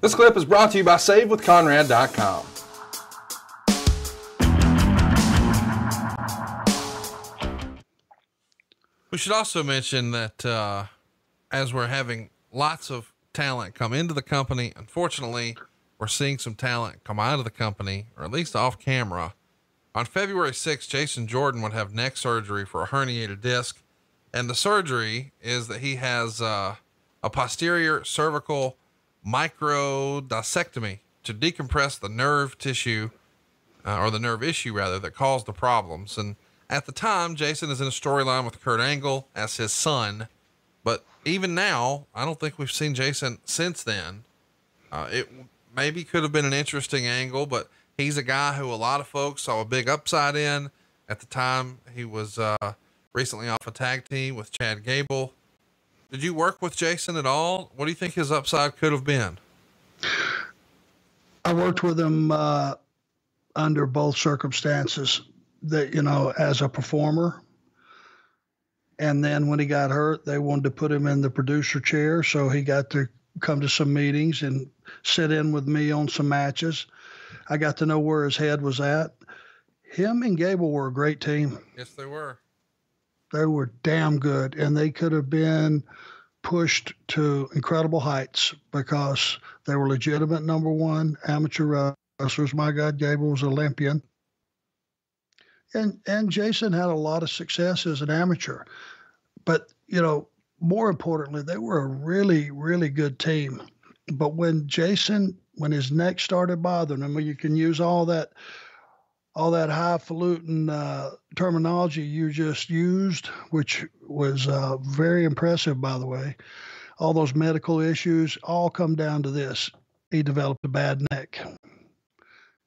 This clip is brought to you by SaveWithConrad.com. We should also mention that uh, as we're having lots of talent come into the company, unfortunately, we're seeing some talent come out of the company, or at least off camera. On February 6th, Jason Jordan would have neck surgery for a herniated disc. And the surgery is that he has uh, a posterior cervical microdiscectomy to decompress the nerve tissue, uh, or the nerve issue rather, that caused the problems. And at the time, Jason is in a storyline with Kurt Angle as his son. But even now, I don't think we've seen Jason since then. Uh, it maybe could have been an interesting angle, but he's a guy who a lot of folks saw a big upside in. At the time, he was uh, recently off a tag team with Chad Gable. Did you work with Jason at all? What do you think his upside could have been? I worked with him uh, under both circumstances that you know as a performer. And then when he got hurt they wanted to put him in the producer chair. So he got to come to some meetings and sit in with me on some matches. I got to know where his head was at. Him and gable were a great team. Yes they were they were damn good and they could have been pushed to incredible heights because they were legitimate number one amateur wrestlers. My god gable was olympian. And and Jason had a lot of success as an amateur, but you know more importantly they were a really really good team. But when Jason when his neck started bothering him, you can use all that all that highfalutin uh, terminology you just used, which was uh, very impressive, by the way. All those medical issues all come down to this: he developed a bad neck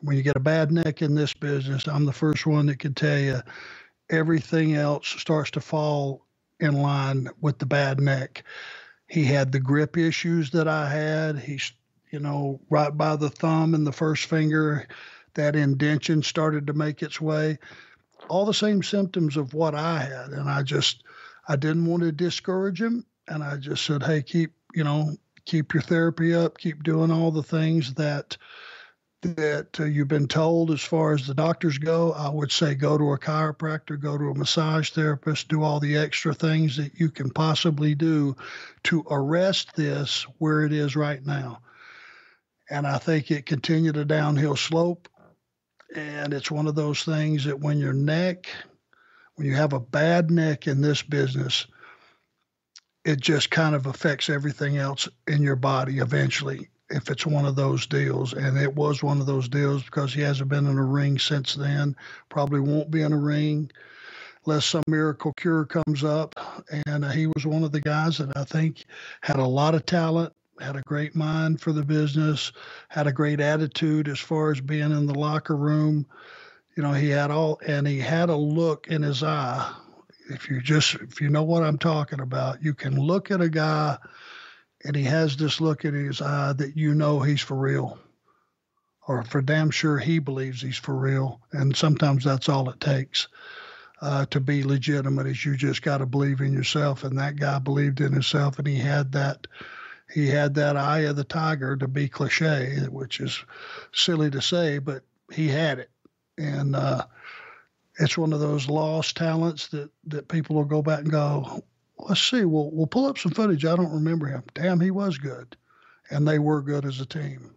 when you get a bad neck in this business, I'm the first one that can tell you everything else starts to fall in line with the bad neck. He had the grip issues that I had. He's, you know, right by the thumb and the first finger, that indention started to make its way. All the same symptoms of what I had. And I just, I didn't want to discourage him. And I just said, hey, keep, you know, keep your therapy up, keep doing all the things that, that uh, you've been told as far as the doctors go, I would say go to a chiropractor, go to a massage therapist, do all the extra things that you can possibly do to arrest this where it is right now. And I think it continued a downhill slope. And it's one of those things that when your neck, when you have a bad neck in this business, it just kind of affects everything else in your body eventually if it's one of those deals. And it was one of those deals because he hasn't been in a ring since then, probably won't be in a ring unless some miracle cure comes up. And uh, he was one of the guys that I think had a lot of talent, had a great mind for the business, had a great attitude as far as being in the locker room. You know, he had all, and he had a look in his eye. If you just, if you know what I'm talking about, you can look at a guy and he has this look in his eye that you know he's for real or for damn sure he believes he's for real and sometimes that's all it takes uh, to be legitimate is you just got to believe in yourself and that guy believed in himself and he had that he had that eye of the tiger to be cliche which is silly to say but he had it and uh, it's one of those lost talents that that people will go back and go let's see. We'll we'll pull up some footage. I don't remember him. Damn, he was good, and they were good as a team.